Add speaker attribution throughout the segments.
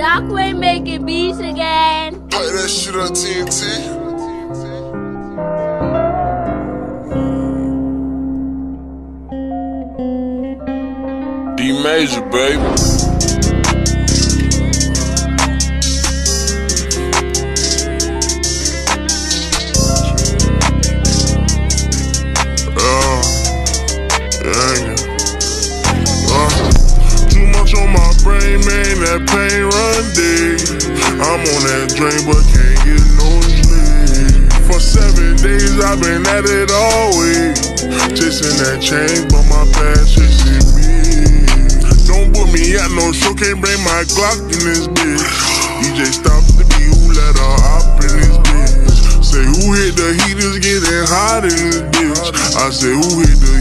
Speaker 1: Shockwave making beats again.
Speaker 2: Pipe that shit up TNT. D major, baby. Uh, yeah, uh, too much on my brain, man, that pain run deep. I'm on that drain, but can't get no sleep. For seven days, I've been at it all week. Chasing that change, but my past chasing me. Don't put me at no show, can't bring my Glock in this bitch. DJ stop the beat, who let her hop in this bitch? Say who hit the heat is getting hot in this bitch. I say who hit the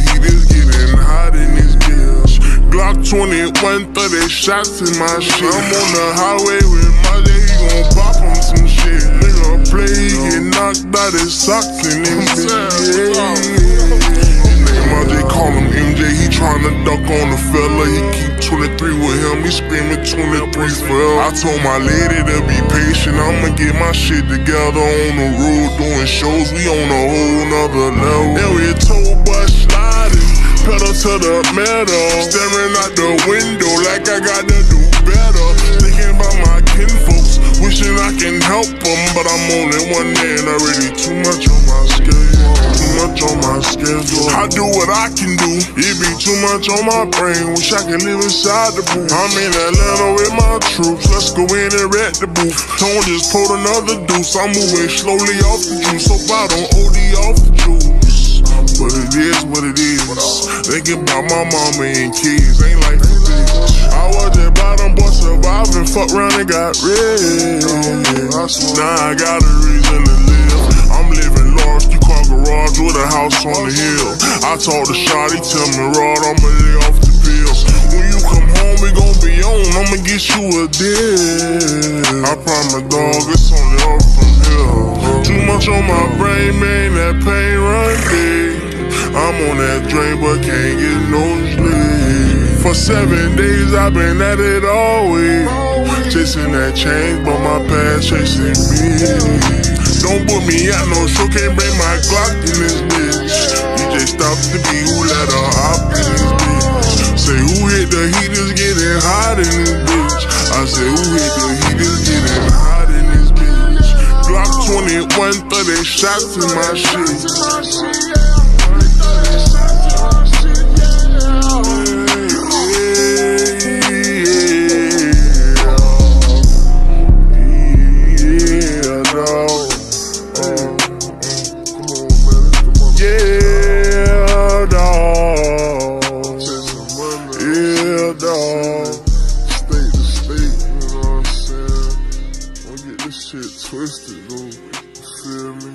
Speaker 2: Glock 21, 30 shots in my shit. I'm on the highway with my day, he gon' pop on some shit. Nigga play, he get knocked out his socks in this bitch. Yeah, His name RJ, call him MJ, he tryna duck on the fella. He keep 23 with him, he screaming 23 forever. I told my lady to be patient, I'ma get my shit together on the road doing shows. We on a whole nother level. Now we told bus sliding, pedal to the metal. I gotta do better. Thinking about my kinfolks, wishing I can help them, but I'm only one man already. Too much on my schedule, too much on my schedule. I do what I can do, it be too much on my brain. Wish I could live inside the booth. I'm in Atlanta with my troops, let's go in and wreck the booth. Tone just pulled another deuce, I'm moving slowly off the juice, so I don't OD off the juice. But it is what it is. Thinking about my mama and kids, ain't like. I was at bottom, boy, surviving, fuck round and got rich. Now I got a reason to live. I'm living large, two car garage with a house on the hill. I talk to Shotty, tell me, Rod, I'ma lay off the pills. When you come home, we gon' be on, I'ma get you a deal. I promise, dog, it's only up from here. Too much on my brain, man, that pain run deep. I'm on that drain, but can't get no. For seven days, I've been at it all week. Chasing that change, but my past chasing me. Don't put me out, no show, can't bring my Glock in this bitch. DJ stop the beat, who let her hop in this bitch? Say who hit the heat is getting hot in this bitch. I say who hit the heat is getting hot in this bitch. Glock 21, 30 shots in my shit. Yeah, dog. Yeah, dog. State to state, you know what I'm saying? Don't get this shit twisted, though. You feel me?